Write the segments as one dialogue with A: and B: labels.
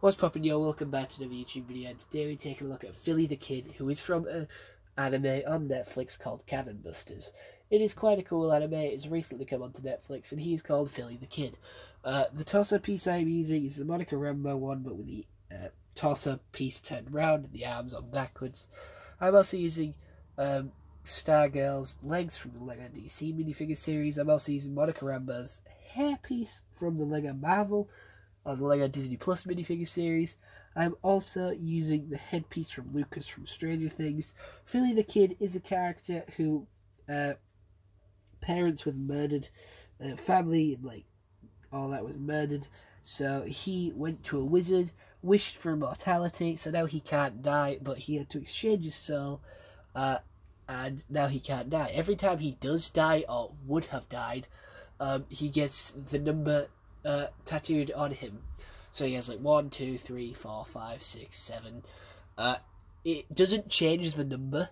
A: What's poppin' yo, welcome back to another YouTube video and today we're taking a look at Philly the Kid who is from an anime on Netflix called Cannon Busters. It is quite a cool anime, it's recently come onto Netflix and he's called Philly the Kid. Uh, the torso piece I'm using is the Monica Rambeau one but with the uh, torso piece turned round and the arms on backwards. I'm also using um, Stargirl's legs from the LEGO DC minifigure series. I'm also using Monica Rambeau's hairpiece from the LEGO Marvel of the LEGO Disney Plus minifigure series. I'm also using the headpiece from Lucas from Stranger Things. Philly the Kid is a character who uh, parents with murdered uh, family, like all that was murdered. So he went to a wizard, wished for immortality, so now he can't die, but he had to exchange his soul, uh, and now he can't die. Every time he does die, or would have died, um, he gets the number uh, tattooed on him. So he has like one, two, three, four, five, six, seven. Uh, it doesn't change the number,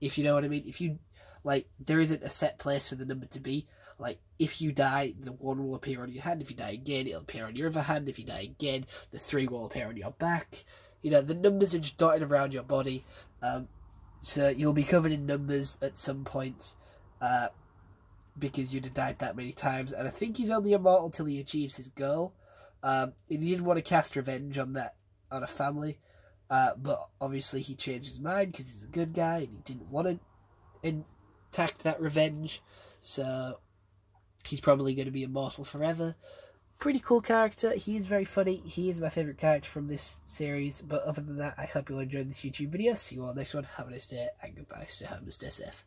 A: if you know what I mean. If you like, there isn't a set place for the number to be. Like, if you die, the one will appear on your hand. If you die again, it'll appear on your other hand. If you die again, the three will appear on your back. You know, the numbers are just dotted around your body. Um, so you'll be covered in numbers at some point. Uh, because you'd have died that many times. And I think he's only immortal till he achieves his goal. Um, and he didn't want to cast revenge on that on a family, uh, but obviously he changed his mind because he's a good guy and he didn't want to enact that revenge. So he's probably going to be immortal forever. Pretty cool character. He is very funny. He is my favourite character from this series. But other than that, I hope you all enjoyed this YouTube video. See you all next one. Have a nice day and goodbye. Stay home and stay safe.